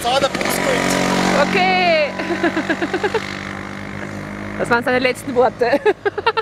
jetzt auch der Bus. Okay. Das waren seine letzten Worte.